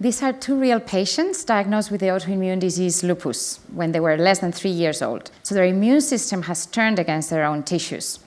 These are two real patients diagnosed with the autoimmune disease lupus when they were less than three years old. So their immune system has turned against their own tissues.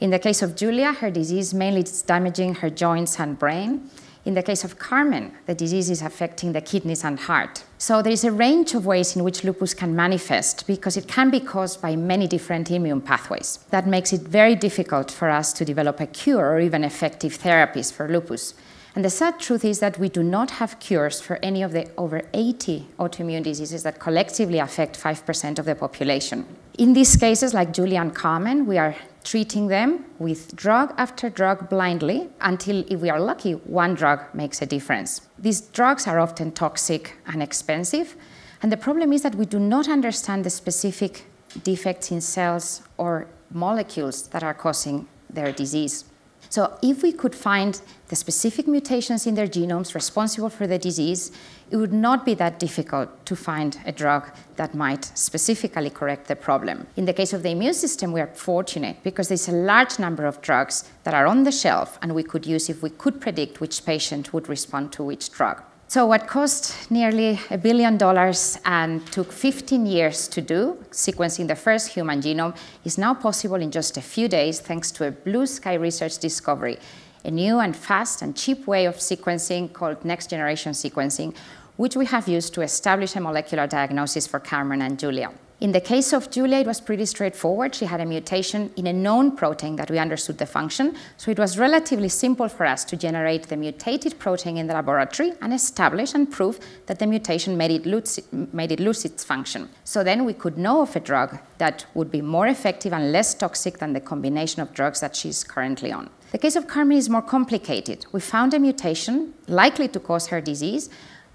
In the case of Julia, her disease mainly is damaging her joints and brain. In the case of Carmen, the disease is affecting the kidneys and heart. So there is a range of ways in which lupus can manifest because it can be caused by many different immune pathways. That makes it very difficult for us to develop a cure or even effective therapies for lupus. And the sad truth is that we do not have cures for any of the over 80 autoimmune diseases that collectively affect 5% of the population. In these cases, like Julia and Carmen, we are treating them with drug after drug blindly until, if we are lucky, one drug makes a difference. These drugs are often toxic and expensive. And the problem is that we do not understand the specific defects in cells or molecules that are causing their disease. So if we could find the specific mutations in their genomes responsible for the disease, it would not be that difficult to find a drug that might specifically correct the problem. In the case of the immune system, we are fortunate because there's a large number of drugs that are on the shelf and we could use if we could predict which patient would respond to which drug. So, what cost nearly a billion dollars and took 15 years to do, sequencing the first human genome, is now possible in just a few days thanks to a blue sky research discovery, a new and fast and cheap way of sequencing called next generation sequencing, which we have used to establish a molecular diagnosis for Carmen and Julia. In the case of Julia, it was pretty straightforward. She had a mutation in a known protein that we understood the function, so it was relatively simple for us to generate the mutated protein in the laboratory and establish and prove that the mutation made it, lose, made it lose its function. So then we could know of a drug that would be more effective and less toxic than the combination of drugs that she's currently on. The case of Carmen is more complicated. We found a mutation likely to cause her disease,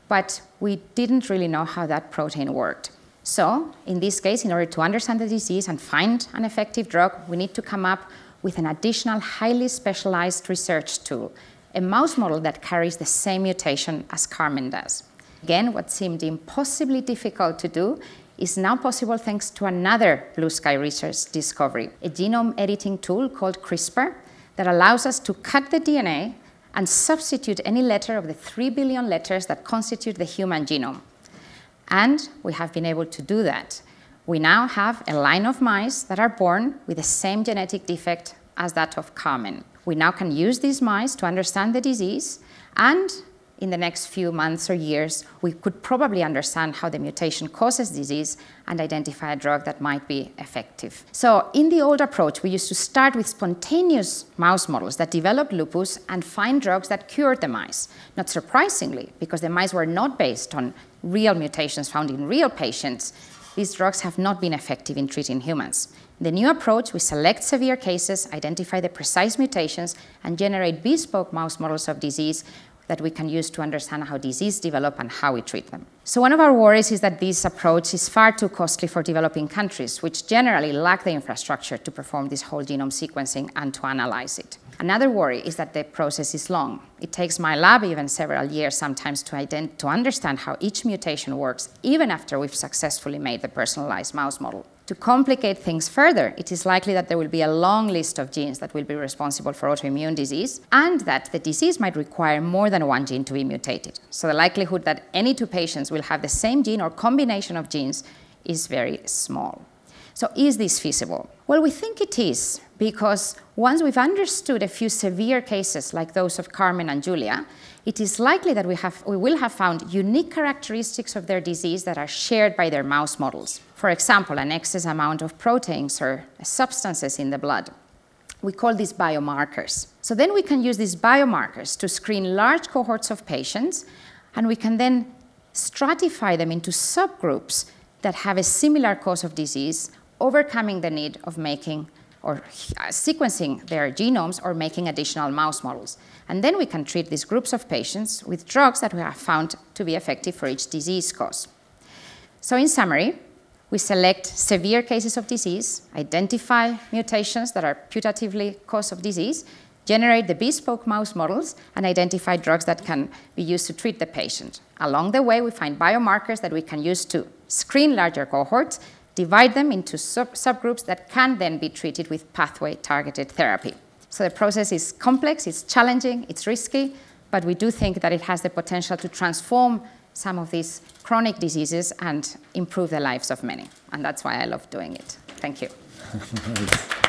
but we didn't really know how that protein worked. So, in this case, in order to understand the disease and find an effective drug, we need to come up with an additional highly specialized research tool, a mouse model that carries the same mutation as Carmen does. Again, what seemed impossibly difficult to do is now possible thanks to another Blue Sky Research discovery, a genome editing tool called CRISPR that allows us to cut the DNA and substitute any letter of the 3 billion letters that constitute the human genome. And we have been able to do that. We now have a line of mice that are born with the same genetic defect as that of Carmen. We now can use these mice to understand the disease, and in the next few months or years, we could probably understand how the mutation causes disease and identify a drug that might be effective. So, in the old approach, we used to start with spontaneous mouse models that developed lupus and find drugs that cured the mice. Not surprisingly, because the mice were not based on real mutations found in real patients, these drugs have not been effective in treating humans. In the new approach, we select severe cases, identify the precise mutations, and generate bespoke mouse models of disease that we can use to understand how disease develop and how we treat them. So one of our worries is that this approach is far too costly for developing countries, which generally lack the infrastructure to perform this whole genome sequencing and to analyze it. Another worry is that the process is long. It takes my lab even several years sometimes to, to understand how each mutation works, even after we've successfully made the personalized mouse model. To complicate things further, it is likely that there will be a long list of genes that will be responsible for autoimmune disease, and that the disease might require more than one gene to be mutated. So the likelihood that any two patients will have the same gene or combination of genes is very small. So, is this feasible? Well, we think it is because once we've understood a few severe cases like those of Carmen and Julia, it is likely that we, have, we will have found unique characteristics of their disease that are shared by their mouse models. For example, an excess amount of proteins or substances in the blood. We call these biomarkers. So then we can use these biomarkers to screen large cohorts of patients, and we can then stratify them into subgroups that have a similar cause of disease overcoming the need of making or sequencing their genomes or making additional mouse models. And then we can treat these groups of patients with drugs that we have found to be effective for each disease cause. So, in summary, we select severe cases of disease, identify mutations that are putatively cause of disease, generate the bespoke mouse models, and identify drugs that can be used to treat the patient. Along the way, we find biomarkers that we can use to screen larger cohorts divide them into sub subgroups that can then be treated with pathway targeted therapy. So the process is complex, it's challenging, it's risky, but we do think that it has the potential to transform some of these chronic diseases and improve the lives of many. And that's why I love doing it. Thank you.